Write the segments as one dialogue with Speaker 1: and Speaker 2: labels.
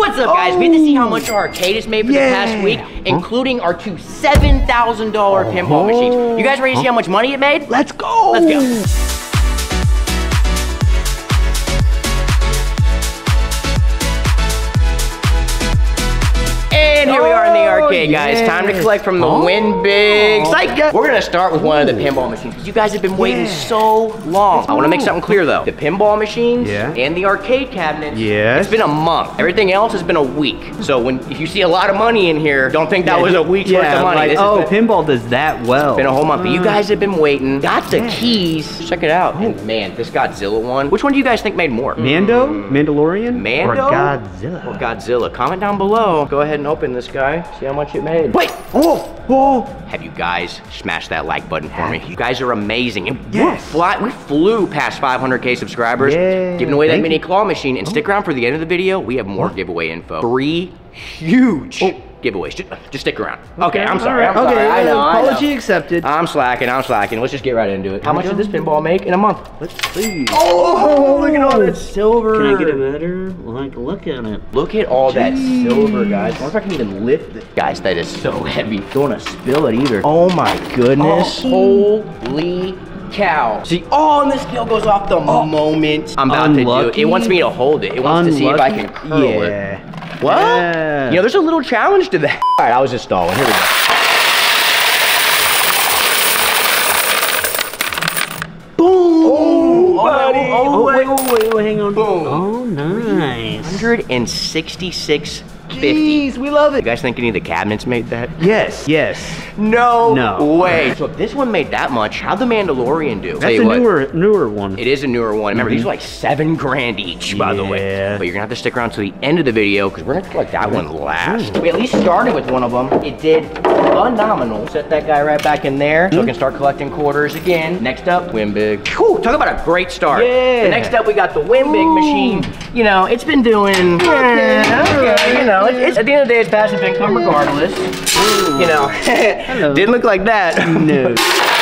Speaker 1: What's up, guys? We had to see how much oh. our arcade has made for
Speaker 2: Yeah.
Speaker 1: the past week, including our two $7,000 pinball machines. You guys ready to see how much money it made?
Speaker 2: Let's go.
Speaker 1: Let's go. And here we are in the Oh, arcade, guys.
Speaker 2: yeah.
Speaker 1: Time to collect from the
Speaker 2: Oh.
Speaker 1: Win Big Psych. We're gonna start with one of the pinball machines you guys have been waiting
Speaker 2: Yeah.
Speaker 1: so long. I want to make something clear though. The pinball machines
Speaker 2: Yeah.
Speaker 1: and the arcade cabinets.
Speaker 2: Yes.
Speaker 1: It's been a month. Everything else has been a week. So when if you see a lot of money in here, don't think that was a week's worth of money.
Speaker 2: Like, oh,
Speaker 1: been-
Speaker 2: pinball does that well.
Speaker 1: It's been a whole month, but you mm. guys have been waiting. Got the
Speaker 2: Yeah.
Speaker 1: keys. Check it out. And man, this Godzilla one. Which one do you guys think made more?
Speaker 2: Mando, Mandalorian,
Speaker 1: Mando
Speaker 2: or Godzilla.
Speaker 1: or Godzilla? Comment down below. Go ahead and open this guy. See how much it made.
Speaker 2: Wait. Oh. Oh.
Speaker 1: Have you guys smashed that like button for me? You guys are amazing. And
Speaker 2: Yes.
Speaker 1: we're fly, we flew past 500k subscribers,
Speaker 2: Yeah.
Speaker 1: giving away that
Speaker 2: Thank
Speaker 1: mini
Speaker 2: you.
Speaker 1: claw machine. And stick oh. around for the end of the video. We have more giveaway info. Three huge oh. Giveaways. Just, uh, just stick around. Okay, I'm sorry. I'm
Speaker 2: All right,
Speaker 1: sorry.
Speaker 2: Okay.
Speaker 1: I know. I know.
Speaker 2: Apology accepted.
Speaker 1: I'm slacking, I'm slacking. Let's just get right into it. How much did this pinball make in a month?
Speaker 2: Let's see.
Speaker 1: Oh, look at all that silver.
Speaker 3: Can I get a better like look at it?
Speaker 1: Look at all that silver, guys. I wonder if I can even lift it. Guys, that is so heavy. Don't want to spill it either. Oh my goodness. Oh, holy cow. See, oh, and the scale goes off the oh. moment I'm about to do it. It wants me to hold it. It wants to see if I can
Speaker 2: Unlucky?
Speaker 1: curl it. What?
Speaker 2: Yeah.
Speaker 1: You know, there's a little challenge to that. All right, I was just stalling. Here we go. Boom! buddy.
Speaker 3: Oh, oh wait, oh, wait, oh, wait, wait, hang on.
Speaker 1: Boom.
Speaker 3: Oh, nice.
Speaker 1: 166.50.
Speaker 2: Jeez, we love it.
Speaker 1: You guys think any of the cabinets made that?
Speaker 2: Yes. Yes.
Speaker 1: No,
Speaker 2: No.
Speaker 1: way. So if this one made that much, how'd the Mandalorian do?
Speaker 2: That's a
Speaker 1: what,
Speaker 2: newer newer one.
Speaker 1: It is a newer one. Remember, these mm-hmm. are like seven grand each, by the way. But you're gonna have to stick around to the end of the video because we're gonna collect that one mm-hmm. last. We at least started with one of them. It did phenomenal. Set that guy right back in there so we can mm-hmm. start collecting quarters again. Next up, Win Big. Whew, talk about a great start.
Speaker 2: Yeah.
Speaker 1: The next up, we got the Win Big machine. You know, it's been doing. Yeah, okay, eh, you know, it's, it's, at the end of the day, it's passive income regardless. You know, didn't look like that.
Speaker 2: No.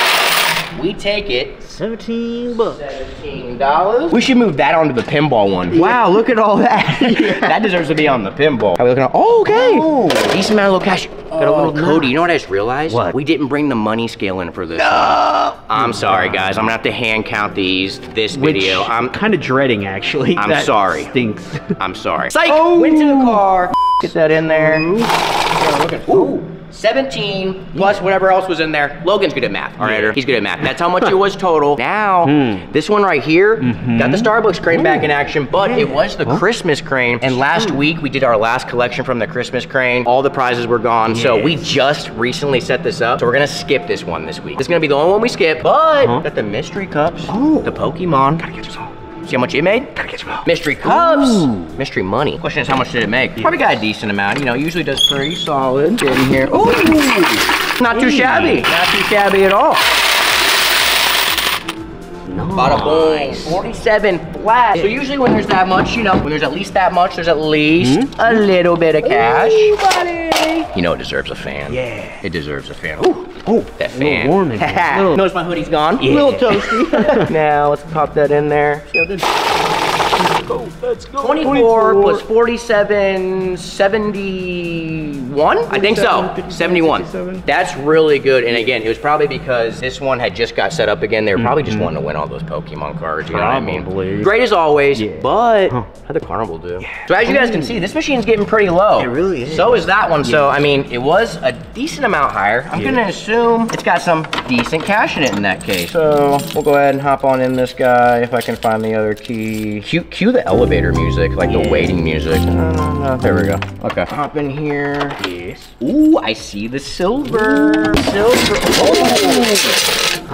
Speaker 1: We take it
Speaker 3: 17 bucks.
Speaker 1: $17. We should move that onto the pinball one.
Speaker 2: Wow, look at all that.
Speaker 1: That deserves to be on the pinball. How are we looking at? Oh, okay. Oh, decent amount of little cash. Got a oh, little Cody. You know what I just realized?
Speaker 2: What?
Speaker 1: We didn't bring the money scale in for this. one. I'm sorry, guys. I'm gonna have to hand count these this video. I'm
Speaker 2: kind of dreading actually.
Speaker 1: I'm
Speaker 2: That
Speaker 1: sorry.
Speaker 2: Stinks.
Speaker 1: I'm sorry. Oh. Psych!
Speaker 2: Oh.
Speaker 1: Went to the car. Get that in there. Yeah, look at- Ooh. 17 plus whatever else was in there. Logan's good at math. All right, he's good at math. That's how much it was total. Now,
Speaker 2: Hmm.
Speaker 1: this one right here
Speaker 2: Mm-hmm.
Speaker 1: got the Starbucks crane back in action, but it was the Christmas crane. And last week we did our last collection from the Christmas crane. All the prizes were gone, so we just recently set this up. So we're gonna skip this one this week. This is gonna be the only one we skip, but got the mystery cups,
Speaker 2: Oh.
Speaker 1: the Pokemon. Gotta get this all. See how much it made? Gotta get some Mystery cups. Mystery money. Question is, how much did it make? Probably got a decent amount. You know, usually does pretty solid. Get in here. Ooh. Not too shabby. Not too shabby at all. Bada boom. 47 flat. So usually when there's that much, you know, when there's at least that much, there's at least hmm? a little bit of cash. You know it deserves a fan.
Speaker 2: Yeah.
Speaker 1: It deserves a fan. Ooh.
Speaker 2: Oh,
Speaker 1: That
Speaker 2: a
Speaker 1: fan.
Speaker 2: warm in here.
Speaker 1: Notice my hoodie's gone.
Speaker 2: Yeah.
Speaker 1: A little toasty. now let's pop that in there. See how good.
Speaker 3: Let's go.
Speaker 1: 24 plus 47, 71? I think so. 71.
Speaker 2: 57.
Speaker 1: That's really good. And again, it was probably because this one had just got set up again. They were probably just mm-hmm. wanting to win all those Pokemon cards. You know what I mean?
Speaker 2: Probably.
Speaker 1: Great as always,
Speaker 2: Yeah.
Speaker 1: but
Speaker 2: Huh.
Speaker 1: how'd the carnival do? So as you guys can see, this machine's getting pretty low.
Speaker 2: It really is.
Speaker 1: So is that one. So I mean, it was a decent amount higher. I'm
Speaker 2: Yeah.
Speaker 1: gonna assume it's got some decent cash in it in that case. So we'll go ahead and hop on in this guy if I can find the other key. Cue, cue the elevator music, like the waiting music. No, no, no. Uh, there we go. Okay. Hop in here. Yes. Ooh, I see the silver. Silver. Oh.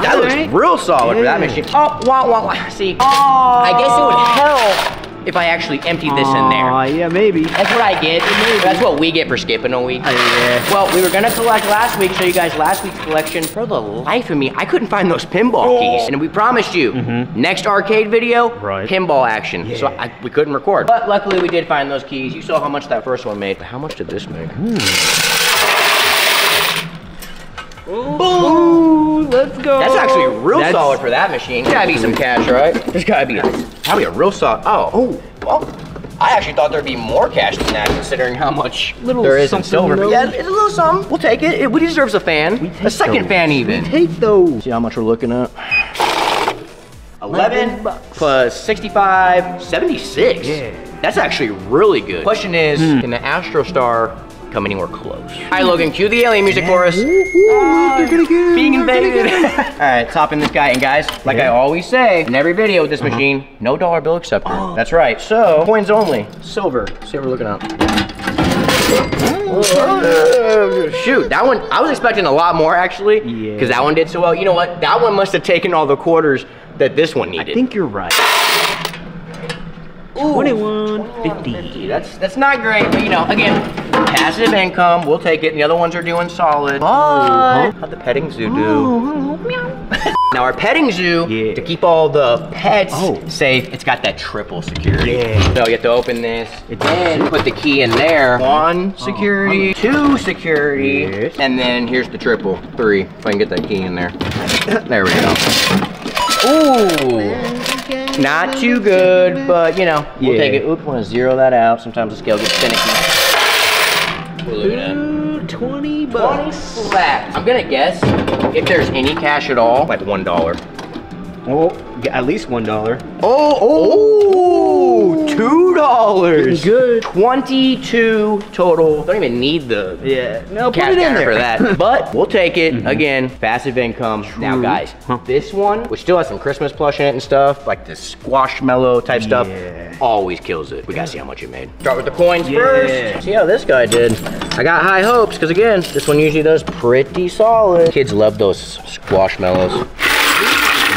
Speaker 1: That looks
Speaker 2: Alright.
Speaker 1: real solid for that machine. Oh, wah, wah, wah. See, oh. I guess it would help if I actually empty this in there.
Speaker 2: Yeah, maybe.
Speaker 1: That's what I get. That's what we get for skipping a week.
Speaker 2: yeah.
Speaker 1: Well, we were gonna collect last week, show you guys last week's collection. For the life of me, I couldn't find those pinball keys. And we promised you, next arcade video,
Speaker 2: Right.
Speaker 1: pinball action. So I, we couldn't record. But luckily we did find those keys. You saw how much that first one made. How much did this make?
Speaker 2: Ooh, let's go.
Speaker 1: That's actually real
Speaker 2: That's-
Speaker 1: solid for that machine. Gotta be some cash, right? There's gotta be a, gotta be a real solid. Oh, oh, oh. I actually thought there'd be more cash than that, considering how much
Speaker 3: Little
Speaker 1: there is in silver.
Speaker 3: you
Speaker 1: But yeah, it's a little something. We'll take it. It we deserves a fan.
Speaker 3: We
Speaker 1: A second
Speaker 3: those.
Speaker 1: fan, even.
Speaker 3: Take those.
Speaker 1: See how much we're looking at? 11
Speaker 3: 11 bucks.
Speaker 1: plus 65, 76.
Speaker 3: Yeah.
Speaker 1: That's actually really good. Question is,
Speaker 3: Hmm.
Speaker 1: can the Astrostar come anywhere close? All right, Logan, cue the alien music for us.
Speaker 3: They're gonna get
Speaker 1: Being invaded. All right, topping this guy. And guys, like I always say in every video with this machine, no dollar bill accepted. That's right. So, coins only. Silver. See what we're looking at. Uh, Shoot, that one, I was expecting a lot more actually.
Speaker 3: Yeah.
Speaker 1: Because that one did so well. You know what? That one must have taken all the quarters that this one needed.
Speaker 3: I think you're right. 2150.
Speaker 1: That's that's not great, but you know, again, passive income, we'll take it. And the other ones are doing solid. But how'd the petting zoo do? Oh, now our petting zoo,
Speaker 3: Yeah.
Speaker 1: to keep all the pets
Speaker 3: Oh.
Speaker 1: safe, it's got that triple security.
Speaker 3: Yeah.
Speaker 1: So you have to open this.
Speaker 3: Oh,
Speaker 1: and put the key in there. One oh, security, two security,
Speaker 3: Yes.
Speaker 1: and then here's the triple, three. If I can get that key in there. There we go. Ooh. Not too good, but you know, we'll
Speaker 3: Yeah.
Speaker 1: take it. Oops, want to zero that out. Sometimes the scale gets finicky. We're looking at
Speaker 3: Ooh, 20
Speaker 1: 20
Speaker 3: bucks.
Speaker 1: flat. I'm gonna guess if there's any cash at all, like one dollar.
Speaker 3: Oh, at least one dollar.
Speaker 1: Oh, oh, two dollars.
Speaker 3: Good.
Speaker 1: Twenty-two total. Don't even need the
Speaker 3: Yeah. No, put it in
Speaker 1: counter
Speaker 3: there
Speaker 1: for that. But we'll take it. Mm-hmm. Again, passive income. Now, guys,
Speaker 3: Huh.
Speaker 1: this one, which still has some Christmas plush in it and stuff, like this Squishmallow type stuff,
Speaker 3: Yeah.
Speaker 1: always kills it. We gotta see how much it made. Start with the coins
Speaker 3: Yeah.
Speaker 1: first. See how this guy did. I got high hopes, because again, this one usually does pretty solid. Kids love those Squishmallows.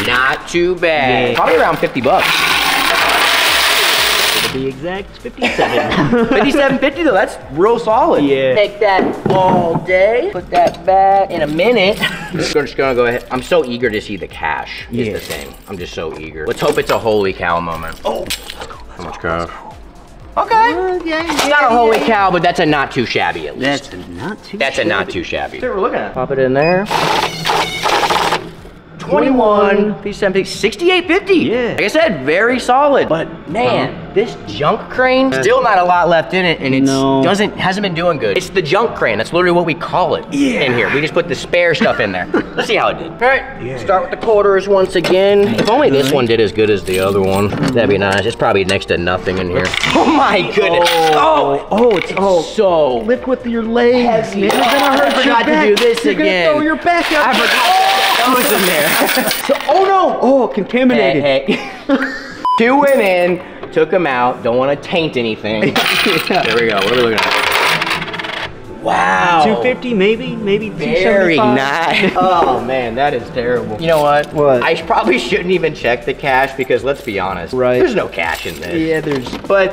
Speaker 1: Not too bad.
Speaker 3: Yeah.
Speaker 1: Probably around 50 bucks.
Speaker 3: To be exact, 57.
Speaker 1: 57.50 though, that's real solid.
Speaker 3: Yeah.
Speaker 1: Take that all day, put that back in a minute. I'm just gonna go ahead. I'm so eager to see the cash is
Speaker 3: Yeah.
Speaker 1: the thing. I'm just so eager. Let's hope it's a holy cow moment. Oh, how much cash? Okay.
Speaker 3: yeah,
Speaker 1: Not a holy cow, but that's a not too shabby at least.
Speaker 3: That's a not too
Speaker 1: That's a not too shabby. That's what we're looking at. Pop it in there. 21, 57, 68.50.
Speaker 3: Yeah.
Speaker 1: Like I said, very solid. But man, uh-huh. this junk crane, still not a lot left in it, and it
Speaker 3: No.
Speaker 1: doesn't hasn't been doing good. It's the junk crane. That's literally what we call it
Speaker 3: Yeah.
Speaker 1: in here. We just put the spare stuff in there. Let's see how it did. All right,
Speaker 3: Yeah.
Speaker 1: start with the quarters once again. If only this one did as good as the other one, that'd be nice. It's probably next to nothing in here. Oh my oh. goodness.
Speaker 3: Oh, oh, it's oh,
Speaker 1: so
Speaker 3: lift with your legs.
Speaker 1: heavy.
Speaker 3: You're gonna
Speaker 1: Oh, I
Speaker 3: hurt
Speaker 1: forgot
Speaker 3: your
Speaker 1: to do this
Speaker 3: You're gonna throw your back out.
Speaker 1: I forgot that was in there.
Speaker 3: So- oh no! Oh, contaminated.
Speaker 1: Hey, hey. Two women took them out. Don't want to taint anything. There we go. What are we looking at? Wow.
Speaker 3: 250 maybe, maybe
Speaker 1: Very
Speaker 3: 275.
Speaker 1: nice. Oh man, that is terrible. You know what?
Speaker 3: What?
Speaker 1: I probably shouldn't even check the cash because let's be honest.
Speaker 3: Right.
Speaker 1: There's no cash in this.
Speaker 3: Yeah, there's
Speaker 1: But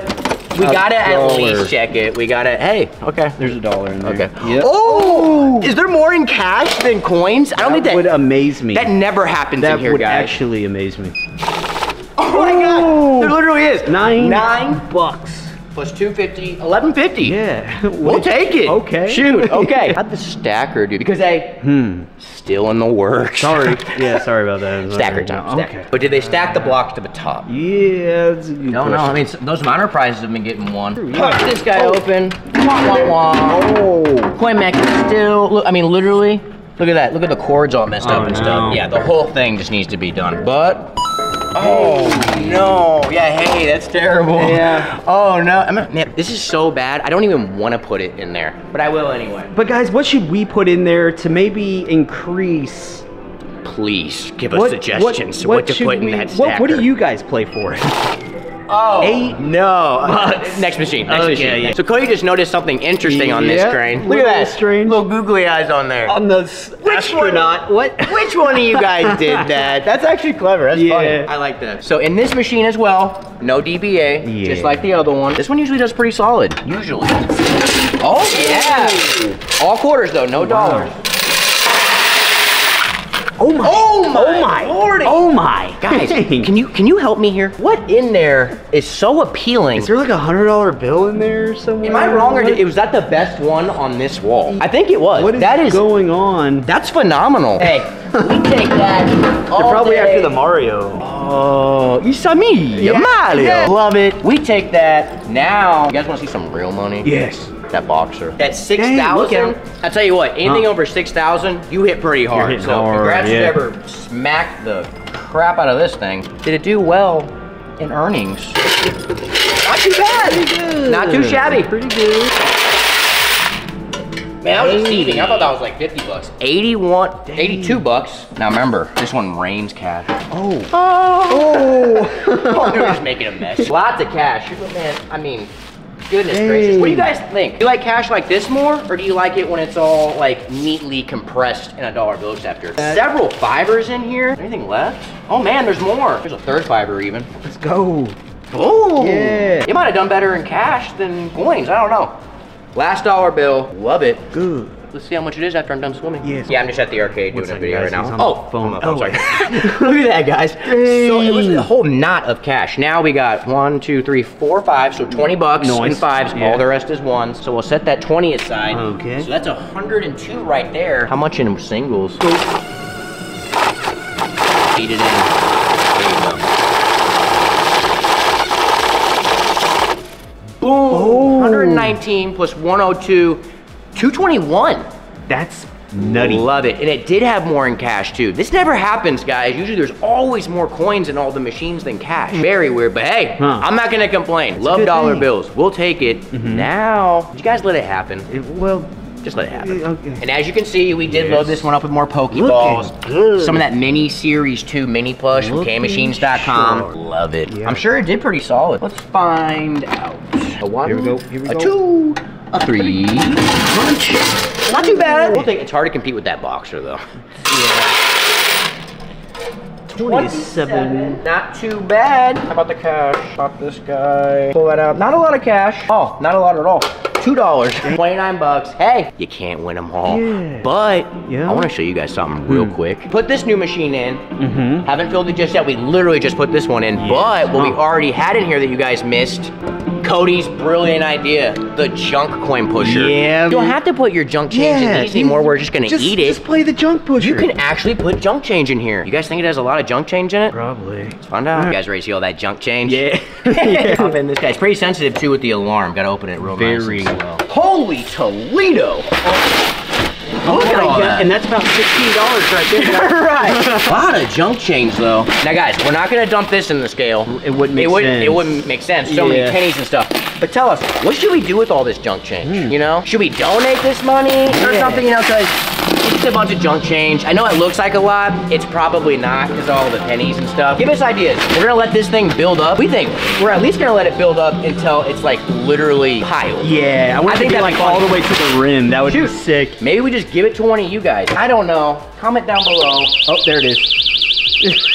Speaker 1: we gotta at least check it. We gotta. Hey. Okay.
Speaker 3: there's a dollar in there.
Speaker 1: Okay.
Speaker 3: Yep.
Speaker 1: Oh! Is there more in cash than coins? I don't think
Speaker 3: that
Speaker 1: that
Speaker 3: would amaze me.
Speaker 1: that never happens
Speaker 3: that
Speaker 1: in here,
Speaker 3: would actually amaze me.
Speaker 1: oh my god! There literally is
Speaker 3: Nine
Speaker 1: nine
Speaker 3: bucks.
Speaker 1: Plus 250, 1150.
Speaker 3: Yeah.
Speaker 1: We'll take it.
Speaker 3: Okay.
Speaker 1: Shoot. Okay. How'd the stacker do? Because I
Speaker 3: Hmm.
Speaker 1: still in the works.
Speaker 3: Sorry. yeah, sorry about that.
Speaker 1: Stacker time.
Speaker 3: Okay.
Speaker 1: But did they stack the blocks to the top?
Speaker 3: Yeah, that's a good
Speaker 1: No, no. I mean, those minor prizes have been getting one.
Speaker 3: yeah.
Speaker 1: This guy open. Wah, wah, wah.
Speaker 3: Oh.
Speaker 1: Coin mech is still. Look, I mean, literally. Look at that. Look at the cords all messed up
Speaker 3: Oh,
Speaker 1: and
Speaker 3: no.
Speaker 1: stuff. Yeah, the whole thing just needs to be done. But. Oh no! Yeah, hey, that's terrible.
Speaker 3: Yeah.
Speaker 1: Oh no! I mean, man, this is so bad. I don't even want to put it in there, but I will anyway.
Speaker 3: But guys, what should we put in there to maybe increase?
Speaker 1: Please give us suggestions. What, to
Speaker 3: should
Speaker 1: put in
Speaker 3: we-
Speaker 1: that
Speaker 3: What,
Speaker 1: stacker.
Speaker 3: what do you guys play for?
Speaker 1: Oh,
Speaker 3: Eight
Speaker 1: no. Uh, next machine. Next
Speaker 3: Oh,
Speaker 1: machine.
Speaker 3: yeah, yeah.
Speaker 1: So Cody just noticed something interesting on this
Speaker 3: Yeah,
Speaker 1: crane. Look
Speaker 3: little
Speaker 1: at that.
Speaker 3: strange.
Speaker 1: Little googly eyes on there.
Speaker 3: On the s- astronaut. What?
Speaker 1: Which one of you guys did that? That's actually clever. That's funny. I like that. So in this machine as well, no DBA,
Speaker 3: Yeah.
Speaker 1: just like the other one. This one usually does pretty solid. Usually. Oh yeah. All quarters though, no dollars.
Speaker 3: Oh my.
Speaker 1: Oh my
Speaker 3: Oh my.
Speaker 1: Lordy.
Speaker 3: My.
Speaker 1: Guys, can you can you help me here? What in there is so appealing?
Speaker 3: Is there like a hundred dollar bill in there somewhere?
Speaker 1: Am I wrong or
Speaker 3: What-
Speaker 1: did, was that the best one on this wall? I think it was.
Speaker 3: What is
Speaker 1: that is
Speaker 3: going on?
Speaker 1: that's phenomenal. Hey, we take that. all
Speaker 2: They're probably
Speaker 1: day.
Speaker 2: after the Mario.
Speaker 1: Oh, Isami,
Speaker 3: Yeah.
Speaker 1: Mario.
Speaker 3: Yeah.
Speaker 1: Love it. We take that. Now, you guys want to see some real money?
Speaker 3: Yes.
Speaker 1: That boxer. That six
Speaker 3: Dang, look at him.
Speaker 1: I tell you what, anything
Speaker 3: Huh.
Speaker 1: over six thousand, you hit pretty hard.
Speaker 3: hitting
Speaker 1: so
Speaker 3: hard,
Speaker 1: congrats
Speaker 3: yeah.
Speaker 1: to whoever smacked the crap out of this thing. Did it do well in earnings? Not too bad. Not too shabby.
Speaker 3: Pretty good.
Speaker 1: Man, I was deceiving. I thought that was like 50 bucks. 81, 82 bucks. Now remember, this one rains cash.
Speaker 3: Oh.
Speaker 1: Oh, oh they're just making a mess. Lots of cash. But man, I mean, goodness gracious. What do you guys think? Do you like cash like this more, or do you like it when it's all like neatly compressed in a dollar bill acceptor? Several fibers in here. Anything left? Oh man, there's more. There's a third fiber even.
Speaker 3: Let's go.
Speaker 1: Oh,
Speaker 3: Yeah.
Speaker 1: You might have done better in cash than coins. I don't know. Last dollar bill. Love it.
Speaker 3: Good.
Speaker 1: Let's see how much it is after I'm done swimming.
Speaker 3: Yes.
Speaker 1: Yeah, I'm just at the arcade
Speaker 3: One
Speaker 1: doing a video
Speaker 3: guys,
Speaker 1: right
Speaker 3: he's
Speaker 1: now.
Speaker 3: on
Speaker 1: Oh,
Speaker 3: phone. Oh, up.
Speaker 1: I'm
Speaker 3: Oh.
Speaker 1: sorry. Look at that, guys. So it was a whole knot of cash. Now we got one, two, three, four, five. So 20 bucks in
Speaker 3: Nice.
Speaker 1: fives.
Speaker 3: Yeah.
Speaker 1: All the rest is ones. So we'll set that 20 aside.
Speaker 3: Okay.
Speaker 1: So that's 102 right there. How much in singles? Feed it in. There you go. Boom. 119 plus 102, 221.
Speaker 3: That's nutty.
Speaker 1: Love it. And it did have more in cash too. This never happens, guys. Usually there's always more coins in all the machines than cash. Hmm. Very weird, but hey,
Speaker 3: Huh.
Speaker 1: I'm not gonna complain. Love dollar
Speaker 3: thing.
Speaker 1: bills. We'll take it. Mm-hmm. Now, did you guys let it happen?
Speaker 3: It- well,
Speaker 1: Just let it happen.
Speaker 3: Uh, okay.
Speaker 1: And as you can see, we did
Speaker 3: Yes.
Speaker 1: load this one up with more Pokeballs. Some of that mini series 2 mini plush from
Speaker 3: Looking
Speaker 1: KMachines.com.
Speaker 3: sharp.
Speaker 1: Love it.
Speaker 3: Yeah.
Speaker 1: I'm sure it did pretty solid. Let's find out. A one,
Speaker 3: Here we go, here we
Speaker 1: a
Speaker 3: go.
Speaker 1: two, a three. Punch. Not too bad. We'll take, it's hard to compete with that boxer though.
Speaker 3: 27.
Speaker 1: Not too bad. How about the cash? Pop this guy. Pull that out. Not a lot of cash. Oh, not a lot at all. Two dollars. Twenty-nine bucks. Hey, you can't win them all.
Speaker 3: Yeah.
Speaker 1: But
Speaker 3: Yeah.
Speaker 1: I want to show you guys something real quick. Put this new machine in.
Speaker 3: Mm-hmm.
Speaker 1: Haven't filled it just yet. We literally just put this one in. But what we already had in here that you guys missed. Cody's brilliant idea, the junk coin pusher.
Speaker 3: Yeah.
Speaker 1: You don't have to put your junk change in these anymore. We're just gonna
Speaker 3: just,
Speaker 1: eat it.
Speaker 3: Just play the junk pusher.
Speaker 1: you can actually put junk change in here. You guys think it has a lot of junk change in it?
Speaker 3: Probably.
Speaker 1: Let's Find out. You guys ready to see all that junk change?
Speaker 3: Yeah.
Speaker 1: yeah. Pop in this guy's pretty sensitive too with the alarm. Gotta open it real nice
Speaker 3: Very.
Speaker 1: and slow. Holy Toledo!
Speaker 3: Oh
Speaker 1: Look at all that.
Speaker 3: And that's about $16 right there.
Speaker 1: right. A lot of junk change though. Now guys, we're not gonna dump this in the scale.
Speaker 3: It wouldn't make
Speaker 1: it wouldn't,
Speaker 3: sense.
Speaker 1: It wouldn't make sense. So many pennies and stuff. But tell us, what should we do with all this junk change? Hmm. You know, should we donate this money or something? You know, because it's just a bunch of junk change. I know it looks like a lot. It's probably not because all the pennies and stuff. Give us ideas. We're gonna let this thing build up. We think we're at least gonna let it build up until it's like literally piled.
Speaker 3: Yeah, I want
Speaker 1: I think
Speaker 3: be
Speaker 1: that'd
Speaker 3: like all the way to the rim. That would
Speaker 1: Shoot.
Speaker 3: be sick.
Speaker 1: Maybe we just give it to one of you guys. I don't know. Comment down below. Oh, there it is.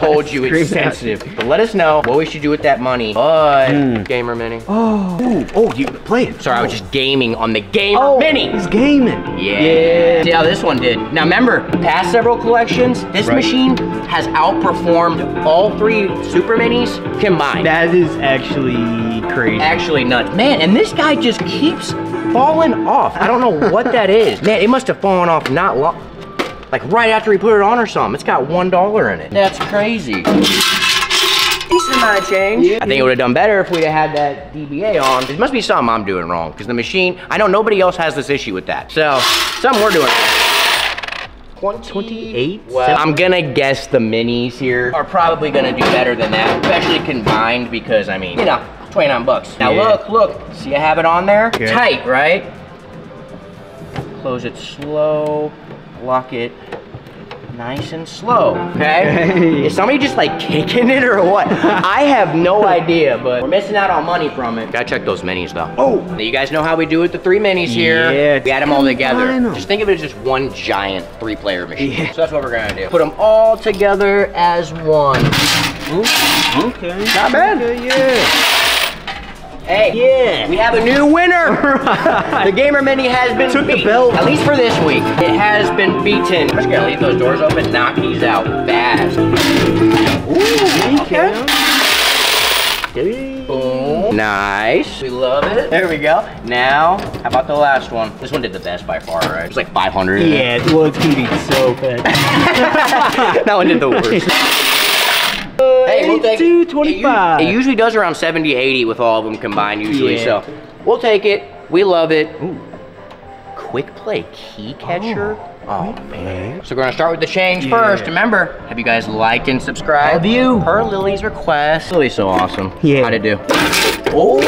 Speaker 1: Told you it's
Speaker 3: Scream
Speaker 1: sensitive. But let us know what we should do with that money. But
Speaker 3: Mm.
Speaker 1: Gamer Mini.
Speaker 3: Oh, ooh, oh, you play it.
Speaker 1: Sorry, I was just gaming on the Gamer
Speaker 3: Oh,
Speaker 1: Mini.
Speaker 3: He's gaming.
Speaker 1: Yeah. See how this one did. Now remember, past several collections, this
Speaker 3: Right.
Speaker 1: machine has outperformed all three Super Minis combined.
Speaker 3: That is actually crazy.
Speaker 1: actually nuts. Man, and this guy just keeps falling off. I don't know what that is. Man, it must have fallen off not long. Like right after he put it on or something. It's got one dollar in it. That's crazy. Decent amount of change. I think it would have done better if we'd have had that DBA on. It must be something I'm doing wrong because the machine, I know nobody else has this issue with that. So, something we're doing wrong.
Speaker 3: 28?
Speaker 1: Well, I'm gonna guess the minis here are probably gonna do better than that, especially combined because, I mean, you know, 29 bucks. Now
Speaker 3: Yeah.
Speaker 1: look, look, see I have it on there?
Speaker 3: Okay.
Speaker 1: Tight, right? Close it slow, lock it nice and slow, okay?
Speaker 3: Hey.
Speaker 1: Is somebody just like kicking it or what? I have no idea, but we're missing out on money from it. Gotta check those minis though.
Speaker 3: Oh.
Speaker 1: You guys know how we do with the three minis here.
Speaker 3: Yeah,
Speaker 1: we add them all together.
Speaker 3: I know.
Speaker 1: Just think of it as just one giant three-player machine.
Speaker 3: Yeah.
Speaker 1: So that's what we're gonna do. Put them all together as one.
Speaker 3: Okay.
Speaker 1: Not bad.
Speaker 3: Okay, yeah.
Speaker 1: Hey,
Speaker 3: Yeah.
Speaker 1: we have a new winner. the Gamer Mini has been
Speaker 3: Took the belt.
Speaker 1: At least for this week. It has been beaten. I'm just gonna leave those doors open, knock these out fast. Ooh, okay. Boom. Nice. We love it. There we go. Now, how about the last one? This one did the best by far, right? It was like 500. in it.
Speaker 3: Yeah, well, it's gonna be so fast.
Speaker 1: that one did the worst. Hey, we'll take it.
Speaker 3: 82,
Speaker 1: It, it usually does around 70, 80 with all of them combined usually,
Speaker 3: Yeah.
Speaker 1: so we'll take it. We love it. Quik Play key catcher. Oh. oh, man. So we're gonna start with the change first. Remember, have you guys liked and subscribed?
Speaker 3: Have you?
Speaker 1: Per Lily's request. Lily's so awesome.
Speaker 3: Yeah.
Speaker 1: How'd it do? Oh,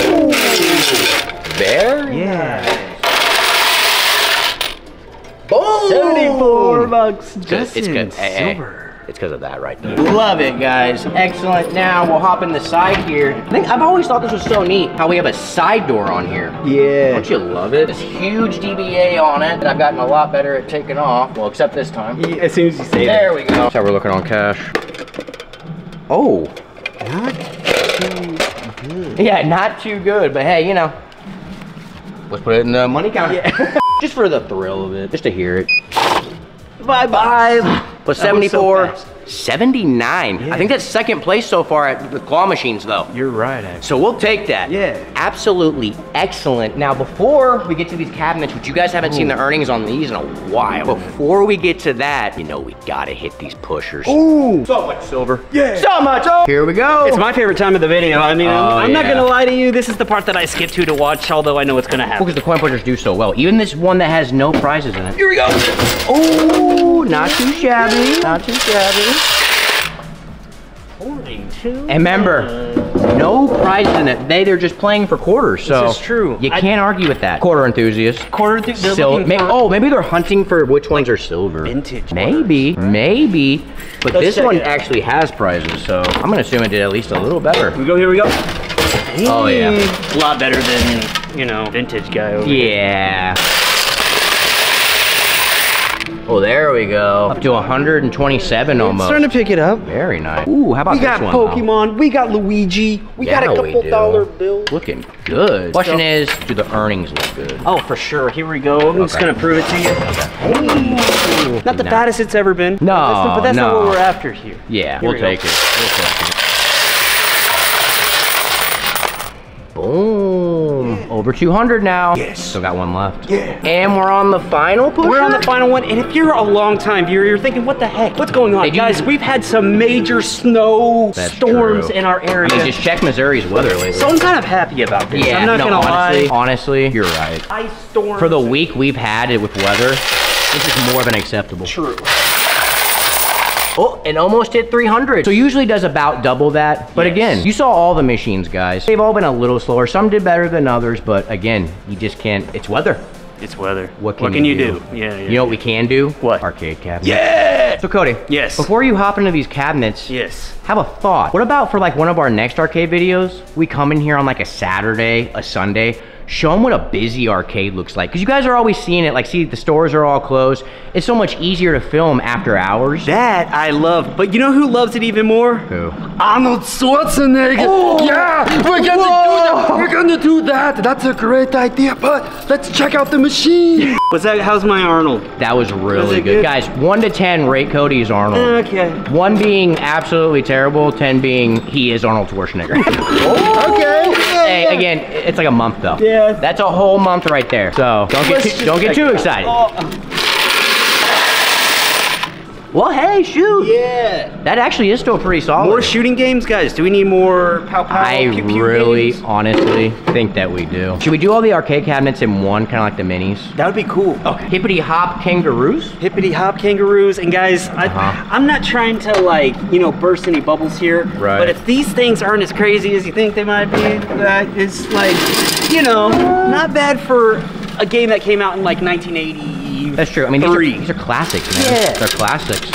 Speaker 1: very
Speaker 3: Yeah.
Speaker 1: Boom.
Speaker 3: 74 bucks.
Speaker 1: It's good. It's good. Hey, hey.
Speaker 3: Silver.
Speaker 1: It's because of that right there. Love it, guys. Excellent. Now we'll hop in the side here. I think I've always thought this was so neat how we have a side door on here.
Speaker 3: Yeah.
Speaker 1: Don't you love it? This huge DBA on it that I've gotten a lot better at taking off. Well, except this time.
Speaker 3: Yeah, As soon as you say
Speaker 1: There we go. That's how we're looking on cash. Oh.
Speaker 3: that. Not too good.
Speaker 1: Yeah, not too good, but hey, you know. Let's put it in the money counter.
Speaker 3: Yeah.
Speaker 1: just for the thrill of it. Just to hear it.
Speaker 3: Bye bye.
Speaker 1: But
Speaker 3: That was so
Speaker 1: 74,
Speaker 3: fast.
Speaker 1: 79.
Speaker 3: Yeah.
Speaker 1: I think that's second place so far at the claw machines, though.
Speaker 3: You're right, actually.
Speaker 1: So we'll take that.
Speaker 3: Yeah.
Speaker 1: Absolutely excellent. Now, before we get to these cabinets, which you guys haven't seen the earnings on these in a while, before we get to that, you know we gotta hit these pushers.
Speaker 3: Ooh.
Speaker 1: So much silver.
Speaker 3: Yeah.
Speaker 1: So much. Oh. Here we go.
Speaker 3: It's my favorite time of the video. I mean,
Speaker 1: Oh,
Speaker 3: I'm, I'm not gonna lie to you. This is the part that I skip to to watch, although I know what's gonna happen.
Speaker 1: because the coin pushers do so well. Even this one that has no prizes in it. Here we go. Oh, not too shabby. Not too shabby. And remember, no prizes in it. They they're just playing for quarters. So
Speaker 3: is true.
Speaker 1: You
Speaker 3: I-
Speaker 1: can't argue with that. Quarter enthusiasts.
Speaker 3: quarter enthusiasts.
Speaker 1: Sil- may- oh, maybe they're hunting for which ones are silver.
Speaker 3: Vintage
Speaker 1: Maybe, maybe. But
Speaker 3: Let's
Speaker 1: this one
Speaker 3: it.
Speaker 1: actually has prizes, so I'm gonna assume it did at least a little better.
Speaker 3: Here we go. Here we go.
Speaker 1: Oh, yeah.
Speaker 3: A lot better than you know, vintage guy over here.
Speaker 1: Yeah. Oh, there we go. Up to 127 almost.
Speaker 3: Starting to pick it up.
Speaker 1: Very nice. Ooh, how about
Speaker 3: We got
Speaker 1: this one? though?
Speaker 3: Pokemon. We got Luigi. We got a couple dollar bills.
Speaker 1: Looking good. Question is, do the earnings look good?
Speaker 3: Oh, for sure. Here we go. I'm just gonna prove it to you. Not the
Speaker 1: Nah.
Speaker 3: fattest it's ever been.
Speaker 1: No,
Speaker 3: That's not- but that's not what we're after here.
Speaker 1: Yeah,
Speaker 3: Here
Speaker 1: we'll
Speaker 3: we
Speaker 1: take it. We'll take it. Over 200 now.
Speaker 3: Yes.
Speaker 1: Still got one left.
Speaker 3: Yeah.
Speaker 1: And we're on the final pusher.
Speaker 3: We're on the final one, and if you're a long time viewer, you're thinking, what the heck? What's going on?
Speaker 1: They do-
Speaker 3: Guys, we've had some major snow
Speaker 1: That's
Speaker 3: storms
Speaker 1: true.
Speaker 3: in our area.
Speaker 1: I mean, just check Missouri's weather lately.
Speaker 3: so I'm kind of happy about this.
Speaker 1: yeah,
Speaker 3: I'm not
Speaker 1: no,
Speaker 3: gonna
Speaker 1: honestly,
Speaker 3: lie.
Speaker 1: honestly, you're right.
Speaker 3: Ice storms.
Speaker 1: For the week we've had it with weather, this is more than acceptable.
Speaker 3: True.
Speaker 1: Oh, and almost hit 300. So usually does about double that. But
Speaker 3: Yes.
Speaker 1: again, you saw all the machines, guys. They've all been a little slower. Some did better than others, but again, you just can't. It's weather.
Speaker 3: It's weather.
Speaker 1: What can,
Speaker 3: you,
Speaker 1: do?
Speaker 3: do? Yeah, yeah.
Speaker 1: You know what we can do?
Speaker 3: What?
Speaker 1: Arcade cabinets.
Speaker 3: Yeah.
Speaker 1: So Cody.
Speaker 3: Yes.
Speaker 1: Before you hop into these cabinets,
Speaker 3: Yes.
Speaker 1: have a thought. What about for like one of our next arcade videos? We come in here on like a Saturday, a Sunday, show them what a busy arcade looks like. Because you guys are always seeing it, like see the stores are all closed. It's so much easier to film after hours.
Speaker 3: That I love, but you know who loves it even more?
Speaker 1: Who?
Speaker 4: Arnold Schwarzenegger.
Speaker 3: Oh.
Speaker 4: Yeah, we're gonna do that. We're gonna do that. That's a great idea. But let's check out the machine.
Speaker 3: Was that? How's my Arnold?
Speaker 1: That was really good.
Speaker 3: good?
Speaker 1: Guys, 1 to 10 rate Cody's Arnold.
Speaker 3: Okay.
Speaker 1: 1 being absolutely terrible, 10 being he is Arnold Schwarzenegger. Oh!
Speaker 4: okay.
Speaker 1: hey, again, it's like a month though.
Speaker 3: Yeah.
Speaker 1: That's a whole month right there. So don't get too, don't get too excited. Well, hey, shoot.
Speaker 3: yeah.
Speaker 1: That actually is still pretty solid.
Speaker 3: More shooting games, guys. Do we need more pow pow?
Speaker 1: I
Speaker 3: pew, pew
Speaker 1: really,
Speaker 3: games?
Speaker 1: honestly think that we do. Should we do all the arcade cabinets in one, kind of like the minis?
Speaker 3: That would be cool. Okay.
Speaker 1: Hippity hop kangaroos?
Speaker 3: Hippity hop kangaroos and guys, I,
Speaker 1: Uh-huh.
Speaker 3: I'm not trying to like you know burst any bubbles here.
Speaker 1: Right.
Speaker 3: But if these things aren't as crazy as you think they might be, that it's like you know not bad for a game that came out in like 1980.
Speaker 1: That's true. I mean, these are,
Speaker 3: Three.
Speaker 1: these are classics, man.
Speaker 3: Yeah.
Speaker 1: They're classics.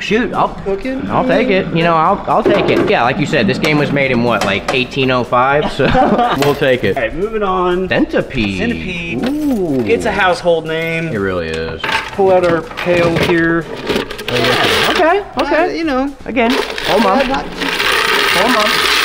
Speaker 1: Shoot, I'll
Speaker 3: Cooking?
Speaker 1: I'll take it. You know, I'll I'll take it. Yeah, like you said, this game was made in what, like 1805? So we'll take it.
Speaker 3: All right, moving on.
Speaker 1: Centipede.
Speaker 3: Centipede.
Speaker 1: Ooh.
Speaker 3: It's a household name.
Speaker 1: It really is.
Speaker 3: Pull out our pail here.
Speaker 1: Okay,
Speaker 3: Uh,
Speaker 1: okay.
Speaker 3: you know.
Speaker 1: Again, whole month. Whole month.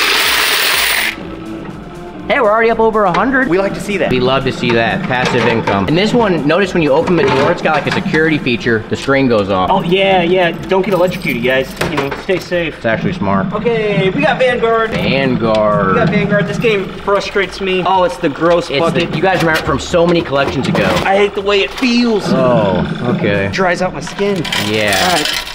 Speaker 1: Hey, we're already up over 100.
Speaker 3: We like to see that.
Speaker 1: We love to see that passive income. And this one, notice when you open the door, it's got like a security feature. The string goes off.
Speaker 3: Oh yeah, yeah. Don't get electrocuted, guys. You know, stay safe.
Speaker 1: It's actually smart.
Speaker 3: Okay, we got Vanguard. Vanguard. We got
Speaker 1: Vanguard.
Speaker 3: Vanguard. This game frustrates me. Oh, it's the gross
Speaker 1: It's the, you guys remember from so many collections ago.
Speaker 3: I hate the way it feels.
Speaker 1: Oh, okay.
Speaker 3: Dries out my skin.
Speaker 1: Yeah.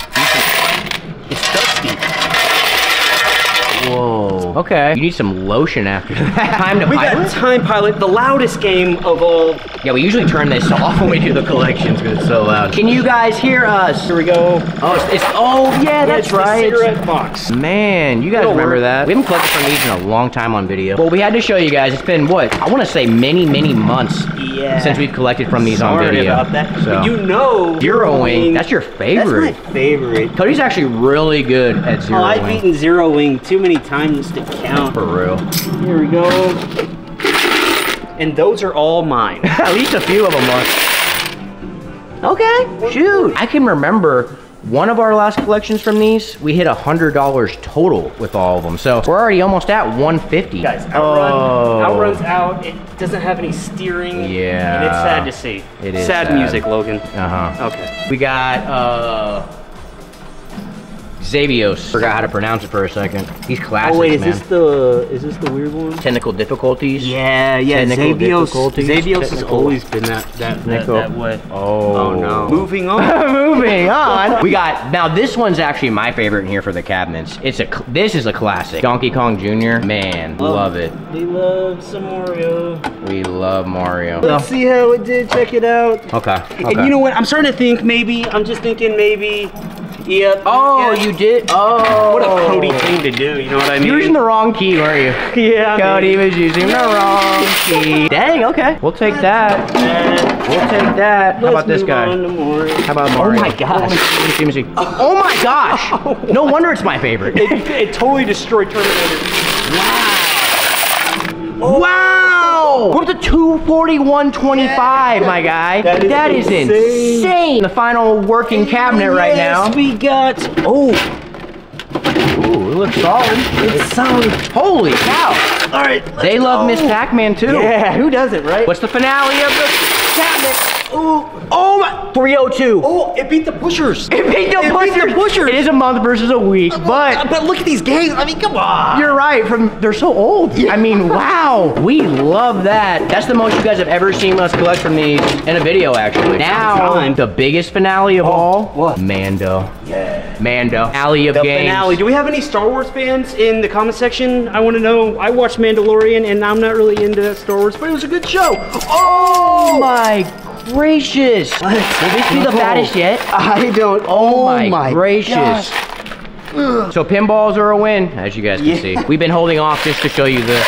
Speaker 1: Whoa. Okay. You need some lotion after that. Time to
Speaker 3: We
Speaker 1: pilot?
Speaker 3: got Time Pilot, the loudest game of all.
Speaker 1: Yeah, we usually turn this off when we do the collections because it's so loud. Can you guys hear us?
Speaker 3: Here we go.
Speaker 1: Oh, it's, it's oh yeah, that's
Speaker 3: It's the
Speaker 1: right.
Speaker 3: cigarette box.
Speaker 1: Man, you guys
Speaker 3: It'll
Speaker 1: remember
Speaker 3: work.
Speaker 1: that? We haven't collected from these in a long time on video. Well, we had to show you guys. It's been what? I want to say many, many months
Speaker 3: Yeah.
Speaker 1: since we've collected from these on
Speaker 3: Sorry
Speaker 1: video.
Speaker 3: about that.
Speaker 1: So.
Speaker 3: But you know,
Speaker 1: Zero Wing, that's your favorite.
Speaker 3: That's my favorite.
Speaker 1: Cody's actually really good at oh, zero
Speaker 3: Oh, I've
Speaker 1: wing.
Speaker 3: beaten Zero Wing too many times to count.
Speaker 1: For real.
Speaker 3: Here we go. And those are all mine.
Speaker 1: At least a few of them are. Okay, shoot. I can remember one of our last collections from these, we hit $100 total with all of them. So we're already almost at 150.
Speaker 3: Guys, outrun,
Speaker 1: Oh.
Speaker 3: outruns out. It doesn't have any steering.
Speaker 1: Yeah.
Speaker 3: And it's sad to see.
Speaker 1: It is
Speaker 3: sad,
Speaker 1: sad.
Speaker 3: music, Logan.
Speaker 1: Uh-huh.
Speaker 3: Okay.
Speaker 1: We got, uh... Xevious. Forgot how to pronounce it for a second. He's classic,
Speaker 3: Oh wait, is
Speaker 1: man.
Speaker 3: this the is this the weird one?
Speaker 1: Technical difficulties?
Speaker 3: Yeah, yeah.
Speaker 1: Technical
Speaker 3: Xevious,
Speaker 1: difficulties,
Speaker 3: Xevious has
Speaker 1: technical-
Speaker 3: always been that that that, that way.
Speaker 1: Oh.
Speaker 3: Oh no. Moving on.
Speaker 1: Moving on. We got now. This one's actually my favorite in here for the cabinets. It's a. This is a classic. Donkey Kong Jr. Man, love it.
Speaker 3: They love some Mario.
Speaker 1: We love Mario.
Speaker 3: Let's see how it did. Check it out.
Speaker 1: Okay. okay.
Speaker 3: And you know what? I'm starting to think maybe. I'm just thinking maybe. Yep.
Speaker 1: Oh,
Speaker 3: yeah.
Speaker 1: you did. Oh.
Speaker 3: What a Cody thing to do. You know what I mean?
Speaker 1: You were using the wrong key, weren't you?
Speaker 3: yeah.
Speaker 1: Cody
Speaker 3: maybe.
Speaker 1: was using the wrong key. Dang. Okay. We'll take that. We'll take that. How about this guy?
Speaker 3: on to Mario.
Speaker 1: How about oh Mario? Oh. oh my gosh. Oh my gosh. No wonder it's my favorite.
Speaker 3: It, it totally destroyed Terminator.
Speaker 1: Wow. Oh. Wow! We're to 241.25, my guy.
Speaker 3: That is
Speaker 1: insane.
Speaker 3: insane.
Speaker 1: The final working cabinet right now.
Speaker 3: We got.
Speaker 1: Oh. Ooh, it looks solid.
Speaker 3: It's solid.
Speaker 1: Holy cow.
Speaker 3: All right.
Speaker 1: They love Miss Pac-Man too.
Speaker 3: Yeah, who doesn't, right?
Speaker 1: What's the finale of the cabinet? Ooh. Oh my. 302.
Speaker 3: Oh, it beat the pushers.
Speaker 1: It beat the
Speaker 3: It beat
Speaker 1: pushers.
Speaker 3: the pushers.
Speaker 1: It is a month versus a week, but
Speaker 3: but look at these games. I mean, come on.
Speaker 1: You're right. From they're so old. I mean, wow. We love that. That's the most you guys have ever seen us collect from these in a video, actually. Now,
Speaker 3: Time.
Speaker 1: the biggest finale of oh, all.
Speaker 3: what?
Speaker 1: Mando. Yeah. Mando. Alley of
Speaker 3: the
Speaker 1: games.
Speaker 3: finale. Do we have any Star Wars fans in the comment section? I want to know. I watched Mandalorian, and I'm not really into that Star Wars, but it was a good show.
Speaker 1: Oh, oh my gracious. Will this be the baddest yet?
Speaker 3: I don't.
Speaker 1: Oh, oh my, gracious. So pinballs are a win, as you guys can
Speaker 3: Yeah.
Speaker 1: see. We've been holding off just to show you this.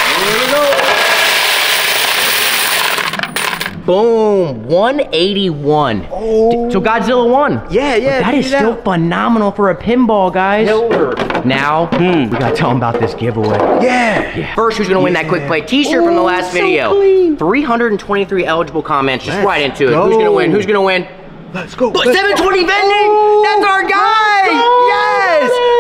Speaker 1: Boom, 181.
Speaker 3: Oh.
Speaker 1: So Godzilla won.
Speaker 3: Yeah, yeah.
Speaker 1: That is still phenomenal for a pinball, guys.
Speaker 3: Killer.
Speaker 1: Now, hmm. we gotta tell them about this giveaway.
Speaker 3: Yeah.
Speaker 1: First, who's gonna win that Quik Play t-shirt from the last
Speaker 3: so
Speaker 1: video?
Speaker 3: clean.
Speaker 1: 323 eligible comments, just
Speaker 3: Let's
Speaker 1: right into it.
Speaker 3: go.
Speaker 1: Who's gonna win? Who's gonna win?
Speaker 3: Let's go.
Speaker 1: Look, 720 vending! That's our guy!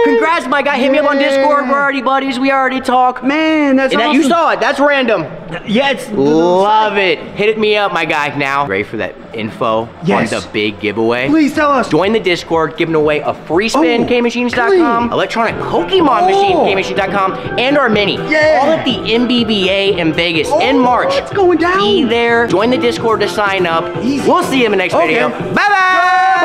Speaker 1: Yes! Congrats, my guy. Hit me up on Discord. We're already buddies. We already talk.
Speaker 3: Man, that's
Speaker 1: And that,
Speaker 3: awesome.
Speaker 1: you saw it. That's random.
Speaker 3: Yeah, it's
Speaker 1: Love it. Hit me up, my guy. Now, ready for that info
Speaker 3: Yes.
Speaker 1: on the big giveaway?
Speaker 3: Please tell us.
Speaker 1: Join the Discord, giving away a free spin,
Speaker 3: Oh,
Speaker 1: kmachines.com, electronic Pokemon oh. machine,
Speaker 3: Oh.
Speaker 1: kmachines.com, and our mini.
Speaker 3: Yeah.
Speaker 1: All at the MBBA in Vegas in
Speaker 3: Oh,
Speaker 1: March.
Speaker 3: it's going down.
Speaker 1: Be there. Join the Discord to sign up.
Speaker 3: Easy.
Speaker 1: We'll see you in the next
Speaker 3: Okay.
Speaker 1: video. Bye-bye. Bye.